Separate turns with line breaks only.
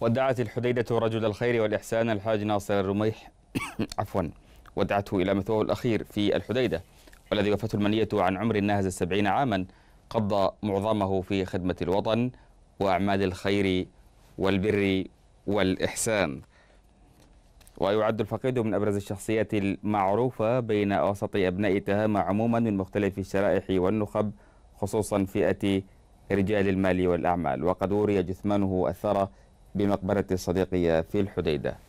ودعت الحديدة رجل الخير والإحسان الحاج ناصر الرميح عفوا. ودعته إلى مثواه الأخير في الحديدة والذي وفته المنية عن عمر ناهز السبعين عاما قضى معظمه في خدمة الوطن وأعمال الخير والبر والإحسان. ويعد الفقيد من أبرز الشخصيات المعروفة بين أوسط أبناء تهامة عموما من مختلف الشرائح والنخب خصوصا فئة رجال المال والأعمال. وقد وري جثمانه الثرى بمقبرة الصديقية في الحديدة.